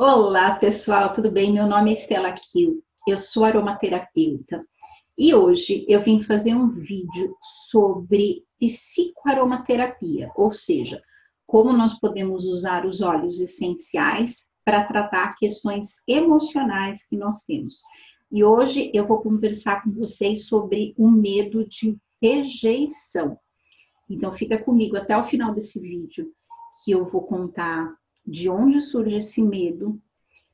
Olá, pessoal, tudo bem? Meu nome é Estela Kiel, eu sou aromaterapeuta e hoje eu vim fazer um vídeo sobre psicoaromaterapia, ou seja, como nós podemos usar os óleos essenciais para tratar questões emocionais que nós temos. E hoje eu vou conversar com vocês sobre o medo de rejeição. Então fica comigo até o final desse vídeo que eu vou contar de onde surge esse medo,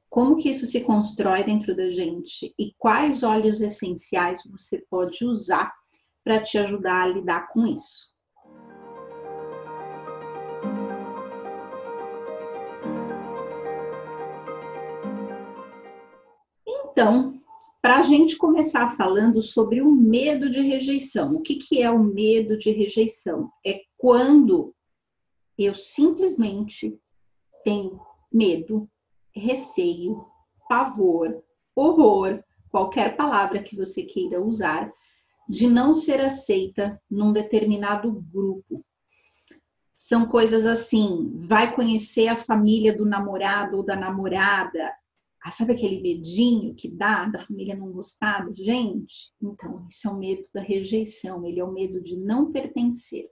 como que isso se constrói dentro da gente e quais óleos essenciais você pode usar para te ajudar a lidar com isso. Então, para a gente começar falando sobre o medo de rejeição. O que, que é o medo de rejeição? É quando eu simplesmente tem medo, receio, pavor, horror, qualquer palavra que você queira usar, de não ser aceita num determinado grupo. São coisas assim, vai conhecer a família do namorado ou da namorada. Ah, sabe aquele medinho que dá da família não gostar gente? Então, isso é o medo da rejeição, ele é o medo de não pertencer.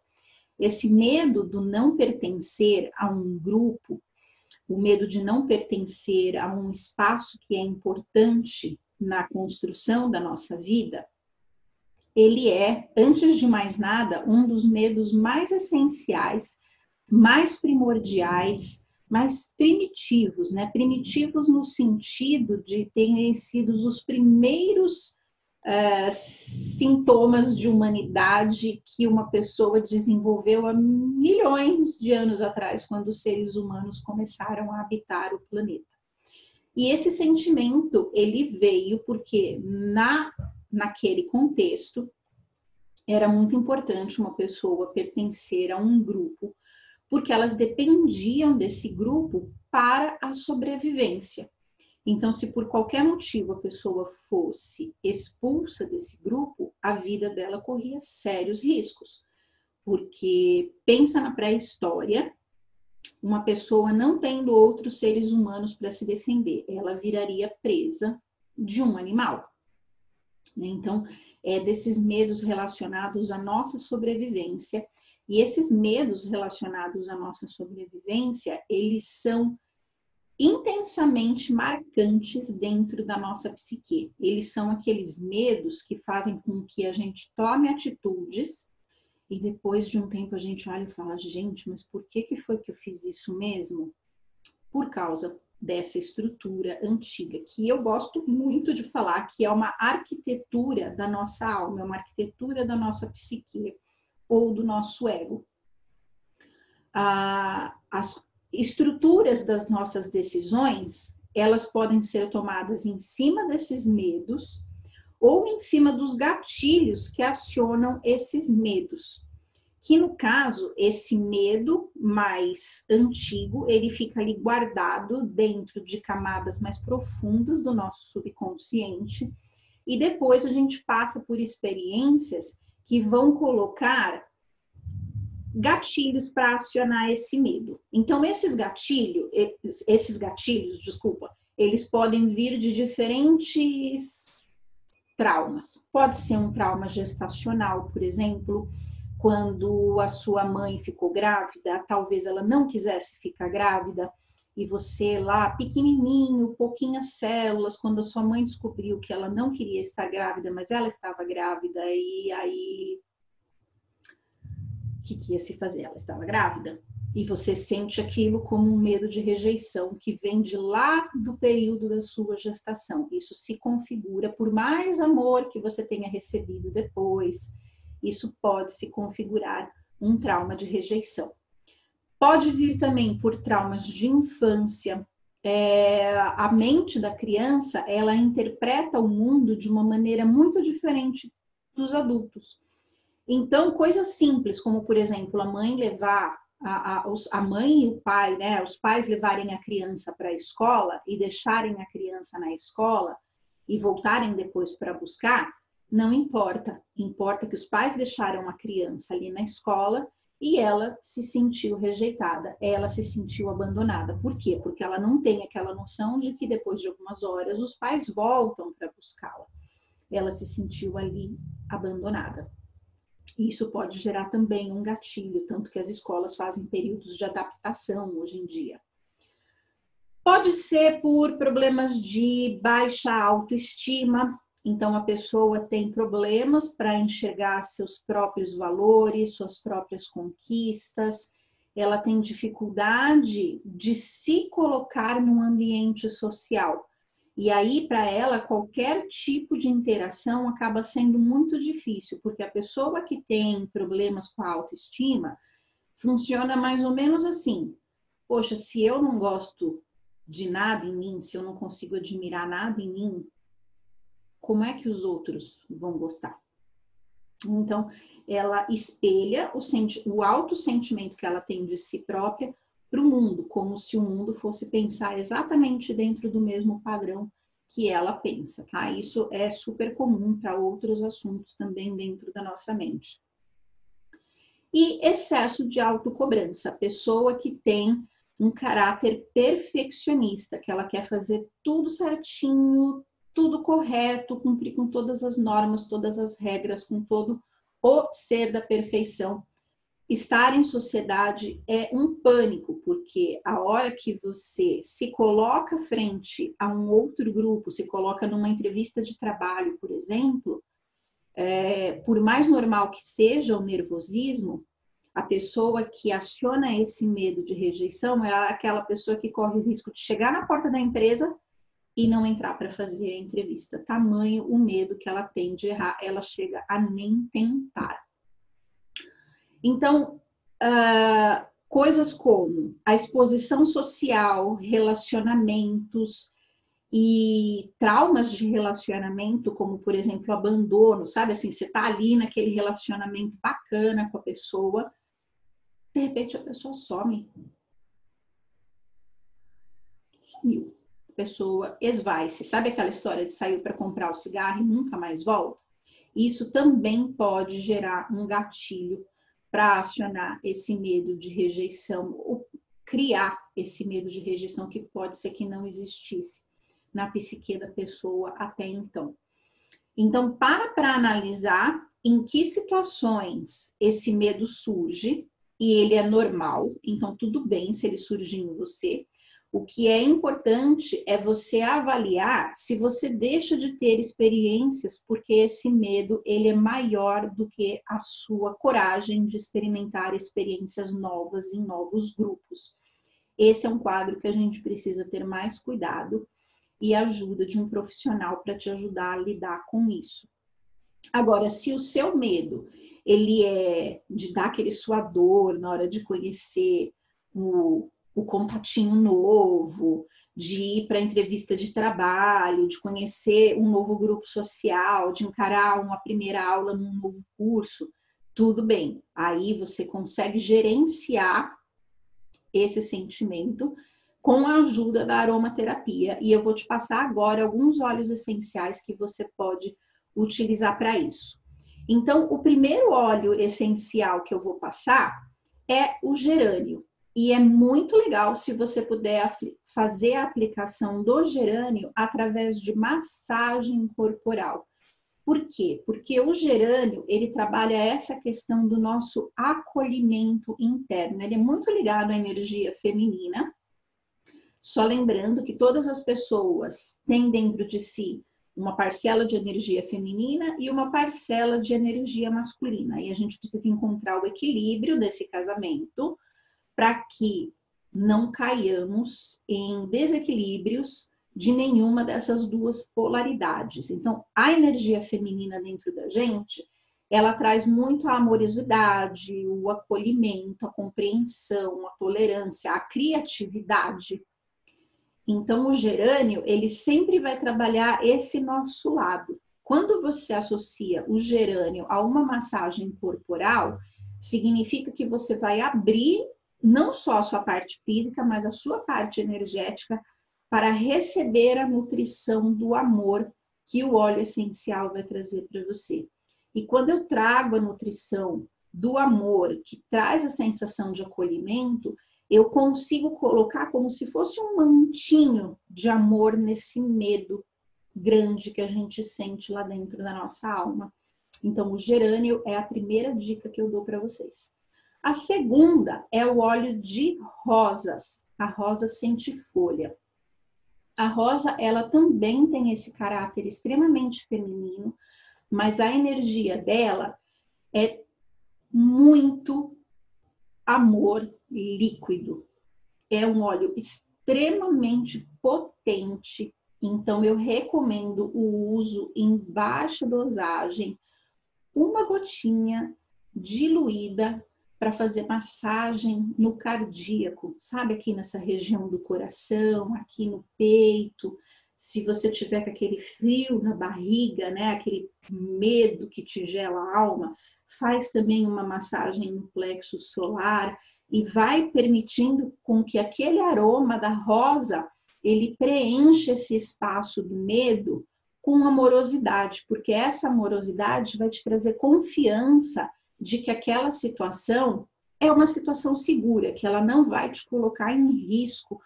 Esse medo do não pertencer a um grupo o medo de não pertencer a um espaço que é importante na construção da nossa vida, ele é, antes de mais nada, um dos medos mais essenciais, mais primordiais, mais primitivos, né? Primitivos no sentido de terem sido os primeiros uh, sintomas de humanidade que uma pessoa desenvolveu há milhões de anos atrás, quando os seres humanos começaram a habitar o planeta. E esse sentimento, ele veio porque na, naquele contexto era muito importante uma pessoa pertencer a um grupo, porque elas dependiam desse grupo para a sobrevivência. Então, se por qualquer motivo a pessoa fosse expulsa desse grupo, a vida dela corria sérios riscos. Porque pensa na pré-história, uma pessoa não tendo outros seres humanos para se defender, ela viraria presa de um animal. Né? Então, é desses medos relacionados à nossa sobrevivência. E esses medos relacionados à nossa sobrevivência, eles são intensamente marcantes dentro da nossa psique. Eles são aqueles medos que fazem com que a gente tome atitudes e depois de um tempo a gente olha e fala: gente, mas por que, que foi que eu fiz isso mesmo? Por causa dessa estrutura antiga, que eu gosto muito de falar que é uma arquitetura da nossa alma, é uma arquitetura da nossa psique ou do nosso ego. Ah, as estruturas das nossas decisões, elas podem ser tomadas em cima desses medos ou em cima dos gatilhos que acionam esses medos. Que no caso, esse medo mais antigo, ele fica ali guardado dentro de camadas mais profundas do nosso subconsciente, e depois a gente passa por experiências que vão colocar gatilhos para acionar esse medo. Então, esses gatilhos, esses gatilhos, desculpa, eles podem vir de diferentes traumas. Pode ser um trauma gestacional, por exemplo, quando a sua mãe ficou grávida, talvez ela não quisesse ficar grávida, e você lá, pequenininho, pouquinhas células, quando a sua mãe descobriu que ela não queria estar grávida, mas ela estava grávida, e aí que, que ia se fazer? Ela estava grávida. E você sente aquilo como um medo de rejeição que vem de lá do período da sua gestação. Isso se configura por mais amor que você tenha recebido depois. Isso pode se configurar um trauma de rejeição. Pode vir também por traumas de infância. É, a mente da criança ela interpreta o mundo de uma maneira muito diferente dos adultos. Então, coisas simples, como por exemplo, a mãe levar a, a, a mãe e o pai, né? Os pais levarem a criança para a escola e deixarem a criança na escola e voltarem depois para buscar, não importa. Importa que os pais deixaram a criança ali na escola e ela se sentiu rejeitada, ela se sentiu abandonada. Por quê? Porque ela não tem aquela noção de que depois de algumas horas os pais voltam para buscá-la. Ela se sentiu ali abandonada. Isso pode gerar também um gatilho, tanto que as escolas fazem períodos de adaptação hoje em dia. Pode ser por problemas de baixa autoestima, então, a pessoa tem problemas para enxergar seus próprios valores, suas próprias conquistas, ela tem dificuldade de se colocar num ambiente social. E aí, para ela, qualquer tipo de interação acaba sendo muito difícil, porque a pessoa que tem problemas com a autoestima funciona mais ou menos assim: poxa, se eu não gosto de nada em mim, se eu não consigo admirar nada em mim, como é que os outros vão gostar? Então, ela espelha o, senti o alto sentimento que ela tem de si própria para o mundo, como se o mundo fosse pensar exatamente dentro do mesmo padrão que ela pensa, tá? Isso é super comum para outros assuntos também dentro da nossa mente. E excesso de autocobrança, a pessoa que tem um caráter perfeccionista, que ela quer fazer tudo certinho, tudo correto, cumprir com todas as normas, todas as regras, com todo o ser da perfeição. Estar em sociedade é um pânico, porque a hora que você se coloca frente a um outro grupo, se coloca numa entrevista de trabalho, por exemplo, é, por mais normal que seja o nervosismo, a pessoa que aciona esse medo de rejeição é aquela pessoa que corre o risco de chegar na porta da empresa e não entrar para fazer a entrevista. Tamanho o medo que ela tem de errar, ela chega a nem tentar. Então, uh, coisas como a exposição social, relacionamentos e traumas de relacionamento, como por exemplo abandono, sabe assim, você tá ali naquele relacionamento bacana com a pessoa, de repente a pessoa some. Sumiu pessoa esvai-se. Sabe aquela história de sair para comprar o cigarro e nunca mais volta? Isso também pode gerar um gatilho para acionar esse medo de rejeição ou criar esse medo de rejeição que pode ser que não existisse na psique da pessoa até então. Então, para para analisar em que situações esse medo surge e ele é normal, então tudo bem se ele surgir em você. O que é importante é você avaliar se você deixa de ter experiências porque esse medo ele é maior do que a sua coragem de experimentar experiências novas em novos grupos. Esse é um quadro que a gente precisa ter mais cuidado e ajuda de um profissional para te ajudar a lidar com isso. Agora, se o seu medo ele é de dar aquele suador na hora de conhecer o o contatinho novo, de ir para entrevista de trabalho, de conhecer um novo grupo social, de encarar uma primeira aula num novo curso, tudo bem. Aí você consegue gerenciar esse sentimento com a ajuda da aromaterapia. E eu vou te passar agora alguns óleos essenciais que você pode utilizar para isso. Então, o primeiro óleo essencial que eu vou passar é o gerânio. E é muito legal se você puder fazer a aplicação do gerânio através de massagem corporal. Por quê? Porque o gerânio, ele trabalha essa questão do nosso acolhimento interno. Ele é muito ligado à energia feminina. Só lembrando que todas as pessoas têm dentro de si uma parcela de energia feminina e uma parcela de energia masculina. E a gente precisa encontrar o equilíbrio desse casamento para que não caiamos em desequilíbrios de nenhuma dessas duas polaridades. Então, a energia feminina dentro da gente, ela traz muito a amorosidade, o acolhimento, a compreensão, a tolerância, a criatividade. Então, o gerânio, ele sempre vai trabalhar esse nosso lado. Quando você associa o gerânio a uma massagem corporal, significa que você vai abrir não só a sua parte física, mas a sua parte energética para receber a nutrição do amor que o óleo essencial vai trazer para você. E quando eu trago a nutrição do amor, que traz a sensação de acolhimento, eu consigo colocar como se fosse um mantinho de amor nesse medo grande que a gente sente lá dentro da nossa alma. Então, o gerânio é a primeira dica que eu dou para vocês. A segunda é o óleo de rosas, a rosa centifolha. A rosa, ela também tem esse caráter extremamente feminino, mas a energia dela é muito amor líquido. É um óleo extremamente potente, então eu recomendo o uso em baixa dosagem, uma gotinha diluída para fazer massagem no cardíaco, sabe aqui nessa região do coração, aqui no peito. Se você tiver com aquele frio na barriga, né, aquele medo que te gela a alma, faz também uma massagem no plexo solar e vai permitindo com que aquele aroma da rosa ele preencha esse espaço do medo com amorosidade, porque essa amorosidade vai te trazer confiança de que aquela situação é uma situação segura, que ela não vai te colocar em risco,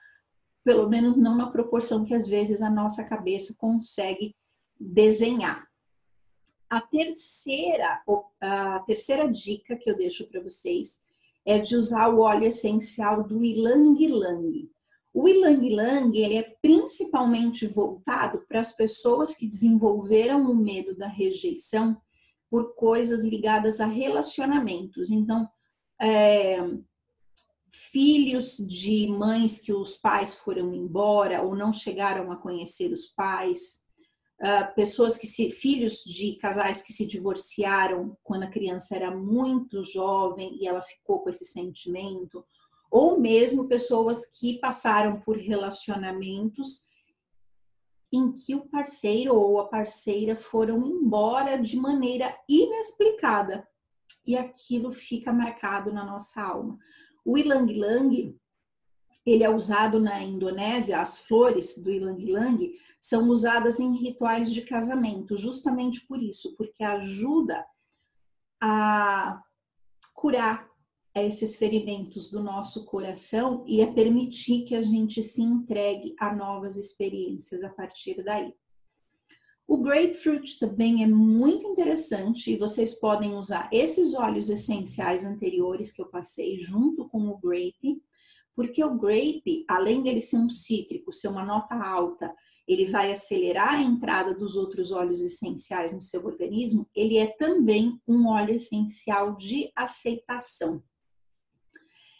pelo menos não na proporção que às vezes a nossa cabeça consegue desenhar. A terceira, a terceira dica que eu deixo para vocês é de usar o óleo essencial do Ilang Ilang. O Ilang Ilang ele é principalmente voltado para as pessoas que desenvolveram o medo da rejeição por coisas ligadas a relacionamentos. Então, é, filhos de mães que os pais foram embora ou não chegaram a conhecer os pais, uh, pessoas que se, filhos de casais que se divorciaram quando a criança era muito jovem e ela ficou com esse sentimento, ou mesmo pessoas que passaram por relacionamentos em que o parceiro ou a parceira foram embora de maneira inexplicada e aquilo fica marcado na nossa alma. O ilang ilang ele é usado na Indonésia, as flores do ilang ilang são usadas em rituais de casamento, justamente por isso, porque ajuda a curar esses ferimentos do nosso coração e a permitir que a gente se entregue a novas experiências a partir daí. O grapefruit também é muito interessante e vocês podem usar esses óleos essenciais anteriores que eu passei junto com o grape, porque o grape, além dele ser um cítrico, ser uma nota alta ele vai acelerar a entrada dos outros óleos essenciais no seu organismo, ele é também um óleo essencial de aceitação.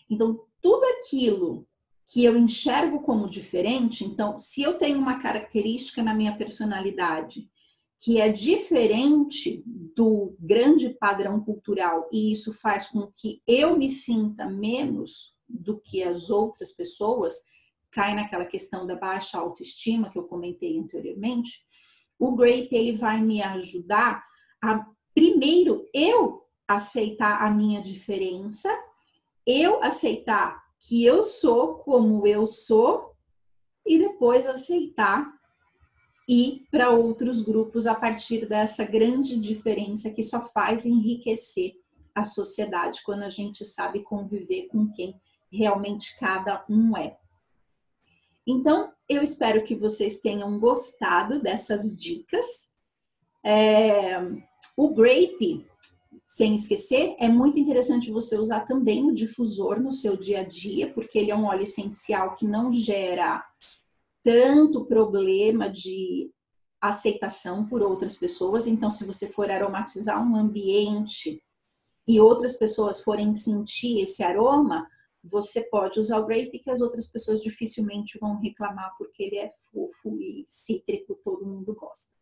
Então, tudo aquilo que eu enxergo como diferente, então, se eu tenho uma característica na minha personalidade que é diferente do grande padrão cultural e isso faz com que eu me sinta menos do que as outras pessoas, cai naquela questão da baixa autoestima que eu comentei anteriormente, o Grape ele vai me ajudar a primeiro eu aceitar a minha diferença, eu aceitar que eu sou como eu sou e depois aceitar ir para outros grupos a partir dessa grande diferença que só faz enriquecer a sociedade quando a gente sabe conviver com quem realmente cada um é. Então, eu espero que vocês tenham gostado dessas dicas. É, o grape, sem esquecer, é muito interessante você usar também o difusor no seu dia a dia, porque ele é um óleo essencial que não gera tanto problema de aceitação por outras pessoas. Então, se você for aromatizar um ambiente e outras pessoas forem sentir esse aroma, você pode usar o grape que as outras pessoas dificilmente vão reclamar porque ele é fofo e cítrico, todo mundo gosta.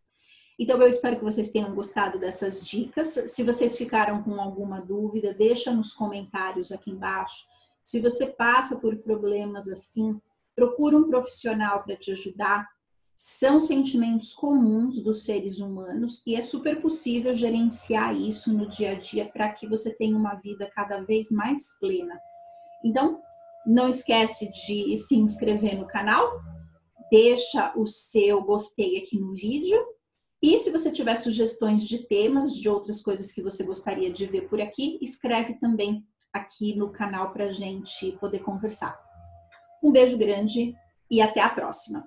Então eu espero que vocês tenham gostado dessas dicas. Se vocês ficaram com alguma dúvida, deixa nos comentários aqui embaixo. Se você passa por problemas assim, procura um profissional para te ajudar. São sentimentos comuns dos seres humanos e é super possível gerenciar isso no dia a dia para que você tenha uma vida cada vez mais plena. Então, não esquece de se inscrever no canal, deixa o seu gostei aqui no vídeo E se você tiver sugestões de temas, de outras coisas que você gostaria de ver por aqui, escreve também aqui no canal para gente poder conversar. Um beijo grande e até a próxima!